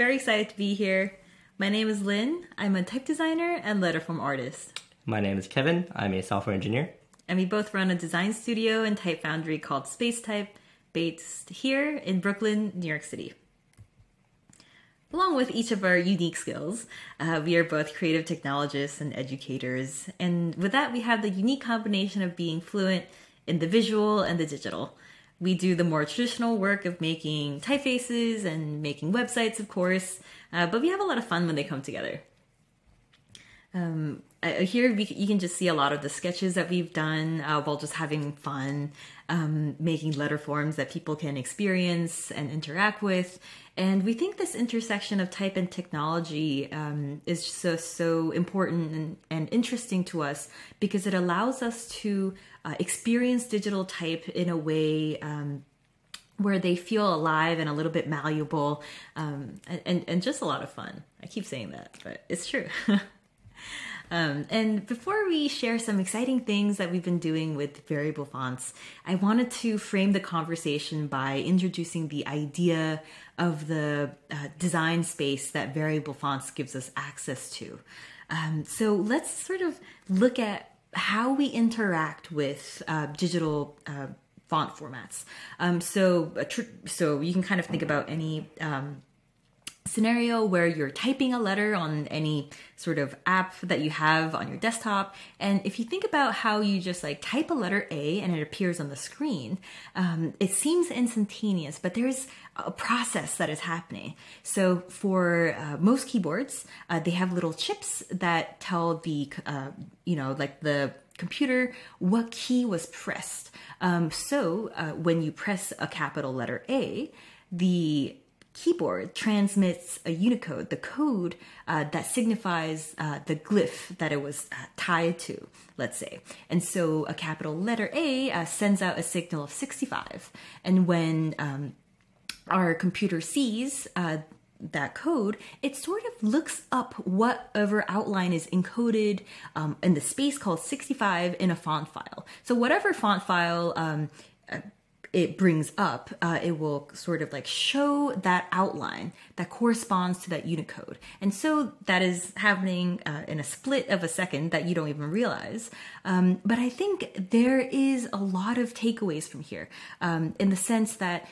Very excited to be here. My name is Lynne. I'm a type designer and letterform artist. My name is Kevin. I'm a software engineer. And we both run a design studio and type foundry called Space Type, based here in Brooklyn, New York City. Along with each of our unique skills, uh, we are both creative technologists and educators. And with that, we have the unique combination of being fluent in the visual and the digital. We do the more traditional work of making typefaces and making websites, of course, uh, but we have a lot of fun when they come together. Um, here we, you can just see a lot of the sketches that we've done uh, while just having fun, um, making letter forms that people can experience and interact with. And we think this intersection of type and technology um, is so so important and, and, interesting to us because it allows us to uh, experience digital type in a way um, where they feel alive and a little bit malleable um, and, and just a lot of fun. I keep saying that, but it's true. Um, and before we share some exciting things that we've been doing with variable fonts, I wanted to frame the conversation by introducing the idea of the uh, design space that variable fonts gives us access to. Um, so let's sort of look at how we interact with uh, digital uh, font formats. Um, so, tr- so you can kind of think about any um, scenario where you're typing a letter on any sort of app that you have on your desktop. And if you think about how you just like type a letter A and it appears on the screen, um, it seems instantaneous, but there's a process that is happening. So for uh, most keyboards, uh, they have little chips that tell the, uh, you know, like the computer what key was pressed. Um, so uh, when you press a capital letter A, the keyboard transmits a Unicode, the code uh, that signifies uh, the glyph that it was uh, tied to, let's say. And so a capital letter A uh, sends out a signal of 65. And when um, our computer sees uh, that code, it sort of looks up whatever outline is encoded um, in the space called 65 in a font file. So whatever font file um, it brings up, uh, it will sort of like show that outline that corresponds to that Unicode. And so that is happening uh, in a split of a second that you don't even realize. Um, but I think there is a lot of takeaways from here um, in the sense that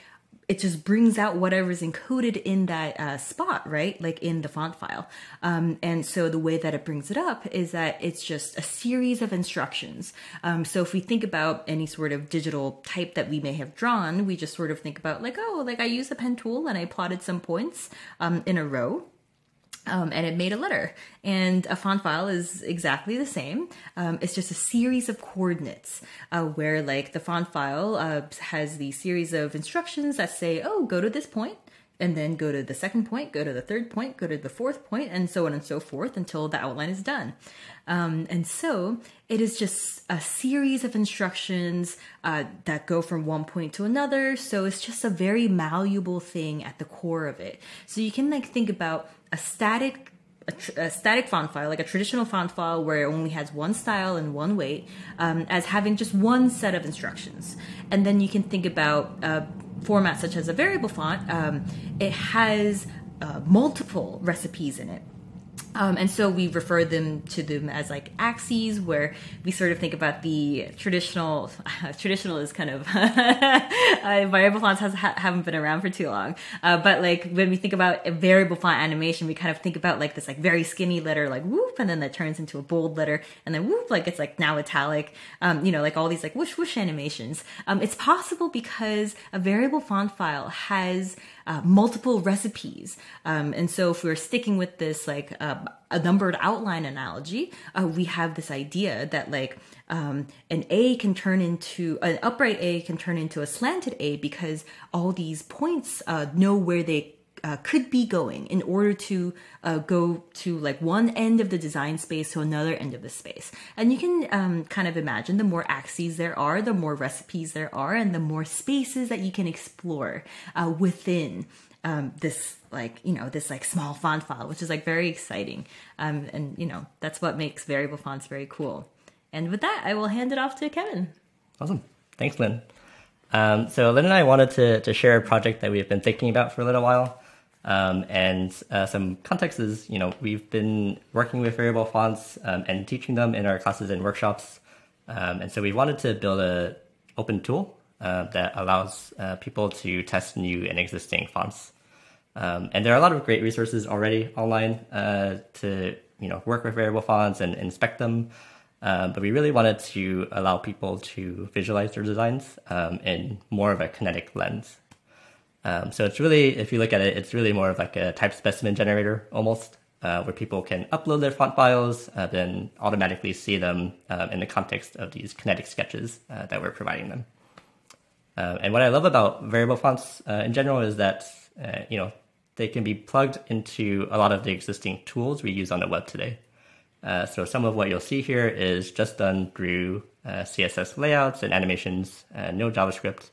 it just brings out whatever's encoded in that uh, spot, right? Like in the font file. Um, and so the way that it brings it up is that it's just a series of instructions. Um, so if we think about any sort of digital type that we may have drawn, we just sort of think about like, oh, like I use a pen tool and I plotted some points um, in a row um, and it made a letter. And a font file is exactly the same. Um, it's just a series of coordinates uh, where, like, the font file uh, has the series of instructions that say, oh, go to this point, and then go to the second point, go to the third point, go to the fourth point, and so on and so forth until the outline is done. Um, and so it is just a series of instructions uh, that go from one point to another. So it's just a very malleable thing at the core of it. So you can like think about a static a, a, static font file, like a traditional font file where it only has one style and one weight, um, as having just one set of instructions. And then you can think about uh, formats such as a variable font. Um, it has uh, multiple recipes in it. Um, and so we refer them to them as like axes, where we sort of think about the traditional. Uh, traditional is kind of uh, variable fonts has, ha- haven't been around for too long, uh, but like when we think about a variable font animation, we kind of think about like this like very skinny letter, like whoop, and then that turns into a bold letter, and then whoop, like it's like now italic. Um, you know, like all these like whoosh whoosh animations. Um, it's possible because a variable font file has uh, multiple recipes. Um, and so if we're sticking with this like uh, a numbered outline analogy, uh, we have this idea that like um, an A can turn into an upright A can turn into a slanted A because all these points uh, know where they uh, could be going in order to uh, go to like one end of the design space to another end of the space. And you can um, kind of imagine the more axes there are, the more recipes there are, and the more spaces that you can explore uh, within um, this like you know this like small font file, which is like very exciting. Um, and you know that's what makes variable fonts very cool. And with that, I will hand it off to Kevin. Awesome, thanks, Lynne. Um, so Lynne and I wanted to, to share a project that we've been thinking about for a little while. Um, and uh, some context is, you know, we've been working with variable fonts um, and teaching them in our classes and workshops. Um, and so we wanted to build a open tool uh, that allows uh, people to test new and existing fonts. Um, and there are a lot of great resources already online uh, to, you know, work with variable fonts and inspect them. Um, but we really wanted to allow people to visualize their designs um, in more of a kinetic lens. Um, so it's really, if you look at it, it's really more of like a type specimen generator almost, uh, where people can upload their font files, uh, then automatically see them um, in the context of these kinetic sketches uh, that we're providing them. Uh, and what I love about variable fonts uh, in general is that, uh, you know, they can be plugged into a lot of the existing tools we use on the web today. so some of what you'll see here is just done through CSS layouts and animations, no JavaScript.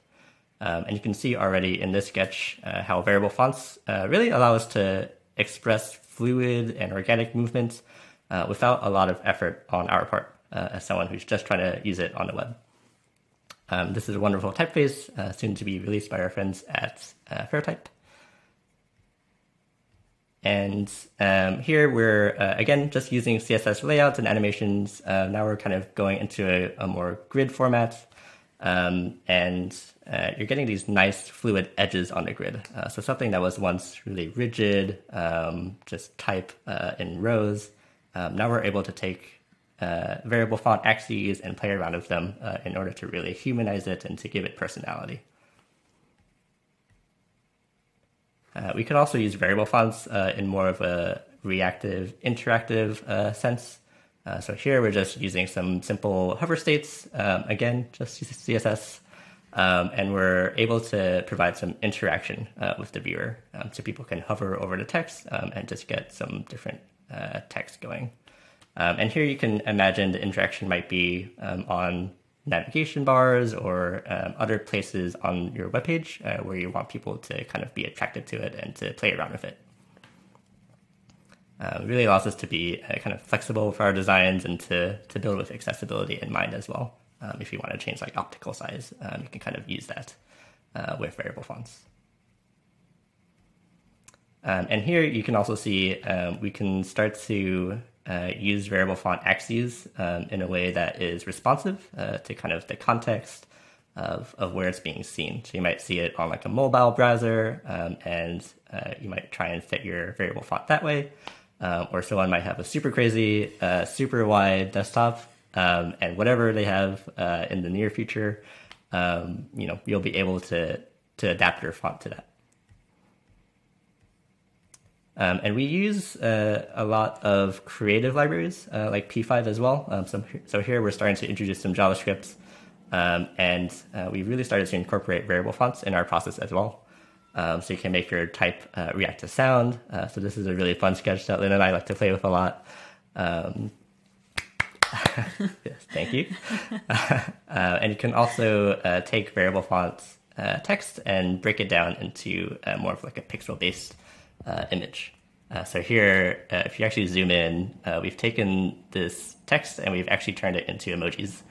Um, and you can see already in this sketch uh, how variable fonts uh, really allow us to express fluid and organic movements uh, without a lot of effort on our part uh, as someone who's just trying to use it on the web. Um, this is a wonderful typeface, uh, soon to be released by our friends at uh, Fairtype. And um, here we're, again, just using CSS layouts and animations. now we're kind of going into a, a more grid format. Um, and uh, you're getting these nice fluid edges on the grid. Uh, so something that was once really rigid, um, just type uh, in rows, um, now we're able to take uh, variable font axes and play around with them uh, in order to really humanize it and to give it personality. Uh, we could also use variable fonts in more of a reactive, interactive sense. Uh, so here we're just using some simple hover states, um, again, just CSS, um, and we're able to provide some interaction uh, with the viewer. Um, so people can hover over the text um, and just get some different uh, text going. Um, and here you can imagine the interaction might be um, on navigation bars or other places on your webpage uh, where you want people to kind of be attracted to it and to play around with it uh, really allows us to be uh, kind of flexible for our designs and to, to build with accessibility in mind as well. Um, if you want to change like optical size, um, you can kind of use that uh, with variable fonts. Um, and here you can also see um, we can start to uh, use variable font axes um, in a way that is responsive uh, to kind of the context of, of where it's being seen. So you might see it on like a mobile browser um, and uh, you might try and fit your variable font that way um, or someone might have a super crazy, uh, super wide desktop, um, and whatever they have uh, in the near future, um, you know, you'll be able to to adapt your font to that. Um, and we use uh, a lot of creative libraries uh, like P5 as well. Um, so, so here we're starting to introduce some JavaScript, um, and uh, we really started to incorporate variable fonts in our process as well. Um, so you can make your type uh, react to sound. Uh, so this is a really fun sketch that Lynne and I like to play with a lot. Um, yes, thank you. uh, and you can also take variable fonts text and break it down into more of like a pixel-based image. so here, if you actually zoom in, we've taken this text and we've actually turned it into emojis.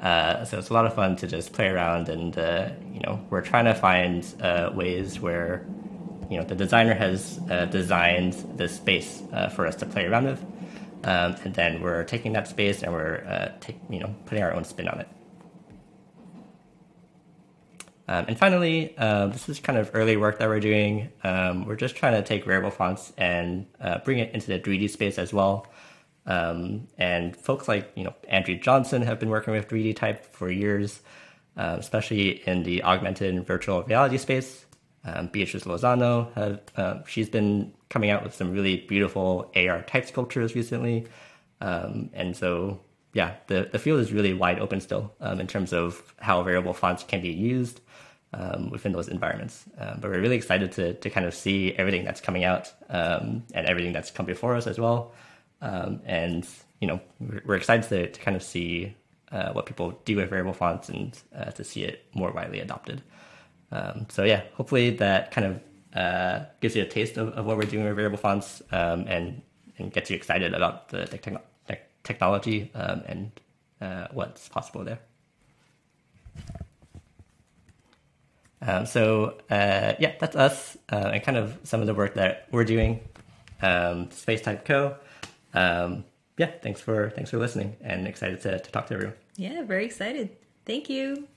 Uh, so it's a lot of fun to just play around, and uh, you know, we're trying to find uh, ways where you know the designer has uh, designed this space uh, for us to play around with, um, and then we're taking that space and we're uh, take, you know putting our own spin on it. Um, and finally, this is kind of early work that we're doing. Um, we're just trying to take variable fonts and bring it into the 3D space as well. Um, and folks like you know Andrew Johnson have been working with 3D type for years, uh, especially in the augmented and virtual reality space. Um, Beatriz Lozano, have, uh, she's been coming out with some really beautiful AR type sculptures recently. And so, yeah, the, the field is really wide open still um, in terms of how variable fonts can be used um, within those environments. Um, but we're really excited to, to kind of see everything that's coming out um, and everything that's come before us as well. Um, and you know, we're, excited to, to kind of see uh, what people do with variable fonts and uh, to see it more widely adopted. Um, so yeah, hopefully that kind of uh, gives you a taste of, of, what we're doing with variable fonts and and gets you excited about the, the technology um, and uh, what's possible there. Um, so uh, yeah, that's us uh, and kind of some of the work that we're doing. Um, Space Type Co. Um, yeah, thanks for thanks for listening and excited to, to talk to everyone. Yeah, very excited. Thank you.